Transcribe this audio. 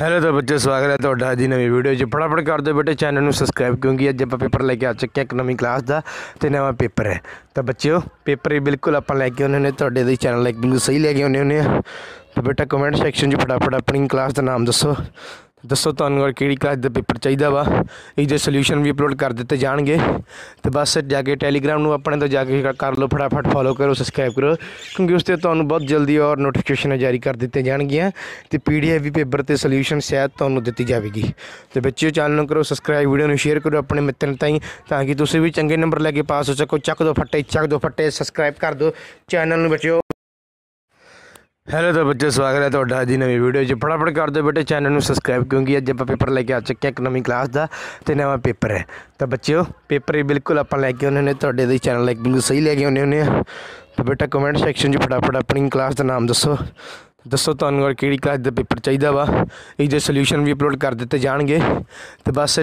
Hello ਤਾਂ ਬੱਚੇ, ਸਵਾਗਤ ਹੈ ਤੁਹਾਡਾ ਅੱਜ ਦੀ ਨਵੀਂ ਵੀਡੀਓ 'ਚ। ਫਟਾਫਟ ਕਰ ਦਿਓ ਬੇਟੇ ਚੈਨਲ ਨੂੰ ਸਬਸਕ੍ਰਾਈਬ ਕਿਉਂਕਿ ਅੱਜ ਆਪਾਂ ਪੇਪਰ ਲੈ ਕੇ ਆ ਚੁੱਕੇ ਹਾਂ, ਇੱਕ ਨਵੀਂ ਕਲਾਸ ਦਾ ਤੇ ਨਵਾਂ ਪੇਪਰ ਹੈ। ਤਾਂ ਬੱਚਿਓ ਪੇਪਰ ਇਹ ਬਿਲਕੁਲ ਆਪਾਂ ਲੈ ਕੇ ਆਉਂਦੇ ਨੇ ਤੁਹਾਡੇ ਦੇ ਚੈਨਲ ਲਾਈਕ ਬਿਲਕੁਲ ਸਹੀ ਲੈ ਕੇ ਆਉਂਦੇ ਹੁੰਦੇ ਆ ਤਾਂ ਬੇਟਾ ਕਮੈਂਟ ਸੈਕਸ਼ਨ 'ਚ ਫਟਾਫਟ ਆਪਣੀ ਕਲਾਸ ਦਾ ਨਾਮ ਦੱਸੋ। ਦੱਸੋ ਤੁਹਾਨੂੰ ਔਰ ਕਿਹੜੀ ਕਲਾਸ ਦਾ ਪੇਪਰ ਚਾਹੀਦਾ ਵਾ? ਇਹਦੇ ਸੋਲੂਸ਼ਨ ਵੀ ਅਪਲੋਡ ਕਰ ਦਿੱਤੇ ਜਾਣਗੇ। ਤੇ ਬਸ ਜਾ ਕੇ ਟੈਲੀਗ੍ਰਾਮ ਨੂੰ ਆਪਣੇ ਤੋਂ ਜਾ ਕੇ ਕਰ ਲਓ, ਫਟਾਫਟ ਫੋਲੋ ਕਰੋ ਸਬਸਕ੍ਰਾਈਬ ਕਰੋ। ਕਿਉਂਕਿ ਉਸ ਤੇ ਤੁਹਾਨੂੰ ਬਹੁਤ ਜਲਦੀ ਔਰ ਨੋਟੀਫਿਕੇਸ਼ਨ ਜਾਰੀ ਕਰ ਦਿੱਤੇ ਜਾਣਗੀਆਂ। ਤੇ ਪੀਡੀਐਫ ਵੀ ਪੇਪਰ ਤੇ ਸੋਲੂਸ਼ਨ ਸ਼ਾਇਦ ਤੁਹਾਨੂੰ ਦਿੱਤੀ ਜਾਵੇਗੀ। ਤੇ ਬੱਚਿਓ ਚੈਨਲ ਨੂੰ ਕਰੋ ਸਬਸਕ੍ਰਾਈਬ ਵੀਡੀਓ ਨੂੰ ਸ਼ੇਅਰ ਕਰੋ ਆਪਣੇ ਮਿੱਤਰਾਂ ਤਾਈਂ, ਤਾਂ ਕਿ ਤੁਸੀਂ ਵੀ ਚੰਗੇ ਨੰਬਰ ਲੈ ਕੇ ਪਾਸ ਹੋ ਸਕੋ। ਚੱਕ ਦੋ ਫੱਟੇ, ਚੱਕ ਦੋ ਫੱਟੇ ਸਬਸਕ੍ਰਾਈਬ ਕਰ ਦਿਓ ਚੈਨਲ ਨੂੰ ਬੱਚਿਓ। ਹੈਲੋ ਤਾਂ ਬੱਚੇ, ਸਵਾਗਤ ਹੈ ਤੁਹਾਡਾ ਅੱਜ ਦੀ ਨਵੀਂ ਵੀਡੀਓ 'ਚ। ਫਟਾਫਟ ਕਰ ਦਿਓ ਬੇਟੇ ਚੈਨਲ ਨੂੰ ਸਬਸਕ੍ਰਾਈਬ ਕਿਉਂਕਿ ਅੱਜ ਆਪਾਂ ਪੇਪਰ ਲੈ ਕੇ ਆ ਚੁੱਕੇ ਇੱਕ ਨਵੀਂ ਕਲਾਸ ਦਾ ਤੇ ਨਵਾਂ ਪੇਪਰ ਹੈ। ਤਾਂ ਬੱਚਿਓ ਪੇਪਰ ਹੀ ਬਿਲਕੁਲ ਆਪਾਂ ਲੈ ਕੇ ਆਉਂਦੇ ਨੇ ਤੁਹਾਡੇ ਦੇ ਚੈਨਲ ਲਾਈਕ ਬਿਲਕੁਲ ਸਹੀ ਲੈ ਕੇ ਆਉਂਦੇ ਹੁੰਦੇ ਆ। ਤਾਂ ਬੇਟਾ ਕਮੈਂਟ ਸੈਕਸ਼ਨ 'ਚ ਫਟਾਫਟ ਆਪਣੀ ਕਲਾਸ ਦਾ ਨਾਮ ਦੱਸੋ। ਦੱਸੋ ਤੁਹਾਨੂੰ ਔਰ ਕਿਹੜੀ ਕਲਾਸ ਦਾ ਪੇਪਰ ਚਾਹੀਦਾ ਵਾ। ਇਹਦੇ ਸੋਲੂਸ਼ਨ ਵੀ ਅਪਲੋਡ ਕਰ ਦਿੱਤੇ ਜਾਣਗੇ। ਤੇ ਬਸ